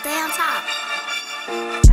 Stay on top.